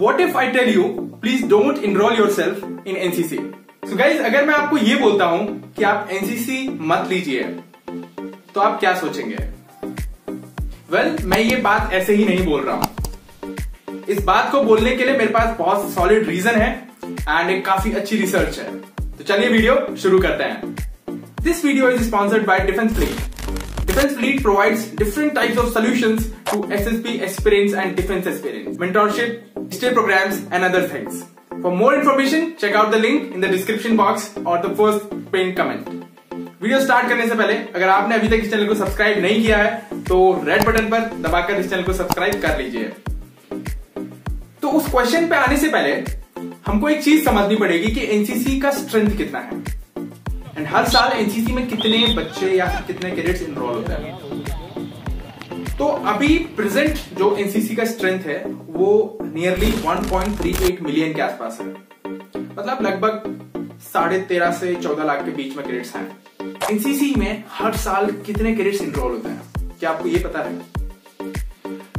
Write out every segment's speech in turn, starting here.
What if I tell you please don't enroll yourself in NCC so guys अगर मैं आपको ये बोलता हूँ कि आप एनसीसी मत लीजिए तो आप क्या सोचेंगे? वेल well, मैं ये बात ऐसे ही नहीं बोल रहा हूँ। इस बात को बोलने के लिए मेरे पास बहुत सॉलिड रीजन है एंड एक काफ़ी अच्छी रिसर्च है। तो चलिए वीडियो शुरू करते हैं। This video is sponsored by Defense Fleet Defense Fleet provides different types of solutions to SSP aspirants and defense aspirants, mentorship, digital programs and other things. For more information, check out the link in the description box or the first pinned comment. Video start करने से पहले अगर आपने अभी तक इस channel को subscribe नहीं किया है तो रेड बटन पर दबाकर इस चैनल को सब्सक्राइब कर लीजिए तो उस क्वेश्चन पे आने से पहले हमको एक चीज़ समझनी पड़ेगी कि एनसीसी का स्ट्रेंथ कितना है एंड हर साल एनसीसी में कितने बच्चे या कितने कैडेट्स इनरोल होते हैं? तो अभी प्रेजेंट जो एनसीसी का स्ट्रेंथ है, वो नियरली 1.38 मिलियन के आसपास है। मतलब लगभग साढ़े तेरह से चौदह लाख के बीच में कैडेट्स हैं। एनसीसी में हर साल कितने कैडेट्स इनरोल होते हैं? क्या आपको ये पता है?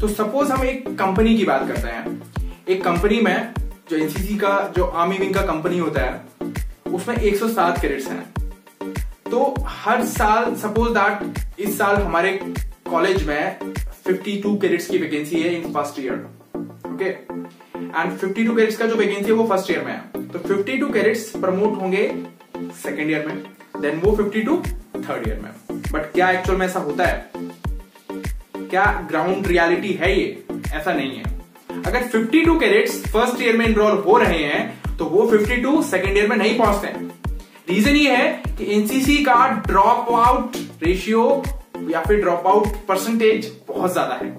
तो सपोज़ हम एक कंपनी की बात करते हैं। एक कंपनी में जो एनसीसी का, जो आर्मी विंग का कंपनी होता है, उसमें 107 कैडेट्स हैं। तो हर साल सपोज़ दैट इस साल हमारे कॉलेज में 52 क्रेडिट्स की वैकेंसी है in first year okay and 52 credits का जो वैकेंसी है वो फ़र्स्ट ईयर में है. तो 52 क्रेडिट्स प्रमोट होंगे सेकेंड ईयर में देन वो 52 थर्ड ईयर में. बट क्या एक्चुअल में ऐसा होता है? क्या ग्राउंड रियलिटी है ये? ऐसा नहीं है. अगर 52 कैरेट्स फ़र्स्ट ईयर में इनरोल हो रहे हैं तो वो 52 सेकेंड ईयर में नहीं पहुँचते हैं. रीजन ये है कि एनसीसी का ड्रॉप आउट रेशियो या फिर ड्रॉप आउट परसेंटेज बहुत ज़्यादा है।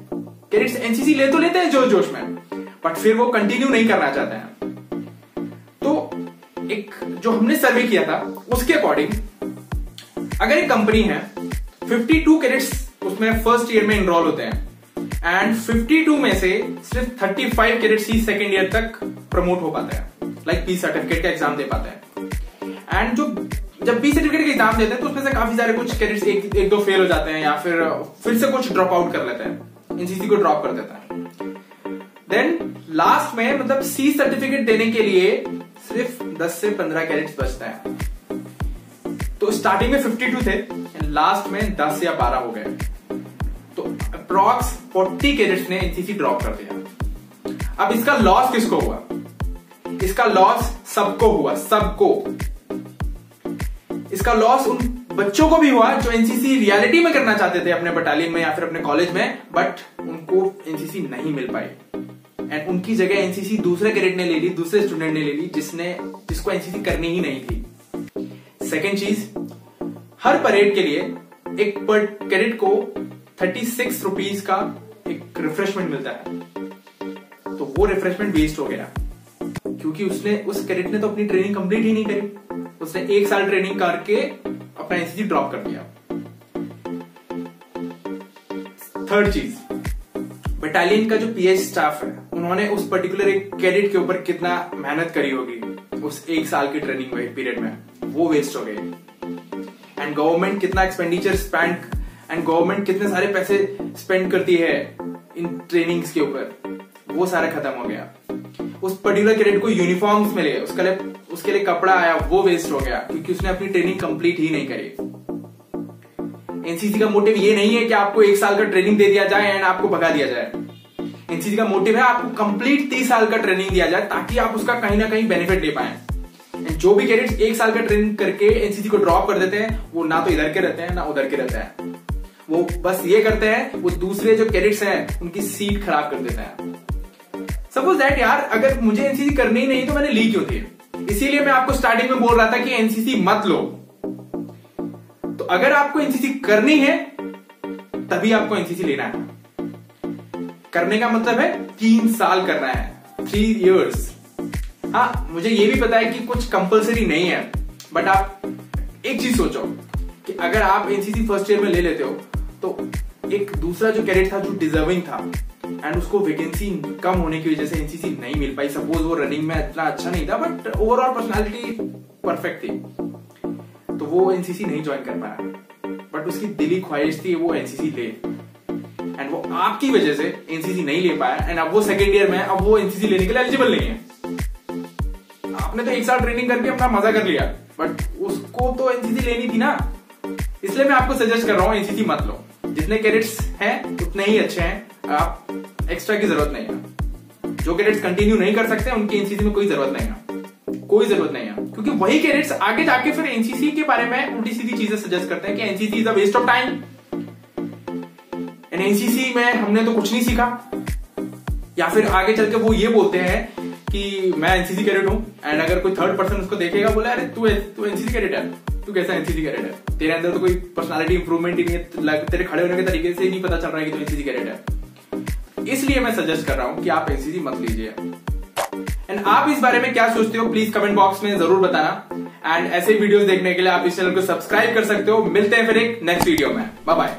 कैडेट्स एनसीसी ले तो लेते हैं जोश जोश में बट फिर वो कंटिन्यू नहीं करना चाहते हैं। तो एक जो हमने सर्वे किया था, उसके अकॉर्डिंग अगर एक कंपनी है 52 कैडेट्स उसमें फ़र्स्ट ईयर में इनरोल होते हैं एंड 52 में से सिर्फ़ 35 कैडेट्स ही सेकेंड ईयर तक प्रमोट हो पाते हैं। लाइक पी सर्टिफिकेट का एग्ज़ाम दे पाते हैं। एंड जो जब बी सर्टिफिकेट का एग्ज़ाम देते हैं तो उसमें से काफ़ी सारे कुछ कैडेट्स एक, एक दो फेल हो जाते हैं या फिर फिर से कुछ ड्रॉप आउट कर लेते हैं। एनसीसी को ड्रॉप कर देता है। देन लास्ट में मतलब सी सर्टिफिकेट देने के लिए सिर्फ़ 10 से 15 कैरेट्स बचता है। तो स्टार्टिंग में 52 थे लास्ट में 10 या 12 हो गए। तो अप्रॉक्स 40 कैरेट्स ने एनसीसी ड्रॉप कर दिया। अब इसका लॉस किसको हुआ? इसका लॉस सबको हुआ सबको। इसका लॉस उन बच्चों को भी हुआ जो एनसीसी रियलिटी में करना चाहते थे अपने बटालियन में या फिर अपने कॉलेज में बट उनको एनसीसी नहीं मिल पाई। एंड उनकी जगह एनसीसी दूसरे कैडेट ने ले ली, दूसरे स्टूडेंट ने ले ली, जिसने, जिसको एनसीसी करनी ही नहीं थी। सेकेंड चीज़, हर परेड के लिए एक पर कैडेट को थर्टी सिक्स रुपीज़ का एक रिफ्रेशमेंट मिलता है। तो वो रिफ्रेशमेंट वेस्ट हो गया। क्योंकि उसने, उस कैडेट ने तो अपनी ट्रेनिंग कंप्लीट ही नहीं करी। उसने एक साल ट्रेनिंग करके अपना एनसीसी ड्रॉप कर दिया। थर्ड चीज़ बटालियन का जो पीएच स्टाफ है, उन्होंने उस पर्टिकुलर एक कैडेट के ऊपर कितना मेहनत करी होगी उस एक साल की ट्रेनिंग में पीरियड में। वो वेस्ट हो गई एंड गवर्नमेंट कितना एक्सपेंडिचर स्पेंड एंड गवर्नमेंट कितने सारे पैसे स्पेंड करती है इन ट्रेनिंग्स के ऊपर, वो सारा खत्म हो गया। उस पर्टिकुलर कैडेट को यूनिफॉर्म्स मिले, उसके लिए उसके लिए कपड़ा आया, वो वेस्ट हो गया, क्योंकि उसने अपनी ट्रेनिंग कंप्लीट ही नहीं करी। एनसीसी का मोटिव ये नहीं है कि आपको एक साल का ट्रेनिंग दे दिया जाए एंड आपको भगा दिया जाए। एनसीसी का मोटिव है आपको कंप्लीट तीस साल का ट्रेनिंग दिया जाए ताकि आप उसका कहीं ना कहीं बेनिफिट ले पाए। जो भी कैडेट्स एक साल का ट्रेनिंग करके एनसीसी को ड्रॉप कर देते हैं, वो ना तो इधर के रहते हैं, ना उधर के रहते हैं। वो बस ये करते हैं, वो दूसरे जो कैडेट्स हैं, उनकी सीट खराब कर देते हैं। सपोज़ दैट यार, अगर मुझे एनसीसी करनी ही नहीं तो मैंने ली क्यों थी? इसीलिए मैं आपको स्टार्टिंग में बोल रहा था कि एनसीसी मत लो। तो अगर आपको एनसीसी करनी है, तभी आपको एनसीसी लेना है। करने का मतलब है तीन साल करना है। थ्री इयर्स हाँ मुझे ये भी पता है कि कुछ कंपलसरी नहीं है बट आप एक चीज़ सोचो कि अगर आप एनसीसी फ़र्स्ट ईयर में ले लेते हो तो एक दूसरा जो कैडेट था, जो डिजर्विंग था एंड उसको वैकेंसी कम होने की वजह से एनसीसी नहीं मिल पाई। सपोज़ वो रनिंग में इतना अच्छा नहीं था बट ओवरऑल पर्सनालिटी परफेक्ट थी। तो वो एनसीसी नहीं ज्वाइन कर पाया। बट उसकी दिली ख्वाहिश थी, वो एनसीसी ले। एंड वो आपकी वजह से एनसीसी नहीं ले पाया। एंड अब वो सेकेंड ईयर में, अब वो एनसीसी लेने के लिए एलिजिबल नहीं है। आपने तो एक साल ट्रेनिंग करके अपना मज़ा कर लिया। बट उसको तो एनसीसी लेनी थी ना। इसलिए मैं आपको सजेस्ट कर रहा हूँ एनसीसी मत लो। जितने कैडेट्स हैं, उतने ही अच्छे हैं। आप एक्स्ट्रा की ज़रूरत नहीं है। जो कैडेट्स कंटिन्यू नहीं कर सकते, उनकी एनसीसी में कोई ज़रूरत नहीं है। कोई ज़रूरत नहीं है। क्योंकि वही कैडेट्स आगे जाके फिर एनसीसी के बारे में उल्टी सीधी चीज़ें सजेस्ट करते हैं कि NCC is a waste of time NCC में हमने तो कुछ नहीं सीखा। या फिर आगे चल के वो ये बोलते हैं कि मैं एनसीसी कैडेट हूँ एंड अगर कोई थर्ड पर्सन उसको देखेगा, बोला, अरे, तू तू एनसीसी कैडेट है। तू कैसा एनसीसी कैडेट है? तेरे अंदर तो कोई पर्सनालिटी इंप्रूवमेंट ही नहीं है। तेरे खड़े होने के तरीके से ही नहीं पता चल रहा है कि तू एनसीसी कैडेट है। इसलिए मैं सजेस्ट कर रहा हूँ कि आप एनसीसी मत लीजिए। एंड आप इस बारे में क्या सोचते हो प्लीज़ कमेंट बॉक्स में ज़रूर बताना। एंड ऐसे वीडियोस देखने के लिए आप इस चैनल को सब्सक्राइब कर सकते हो। मिलते हैं फिर एक नेक्स्ट वीडियो में। Bye bye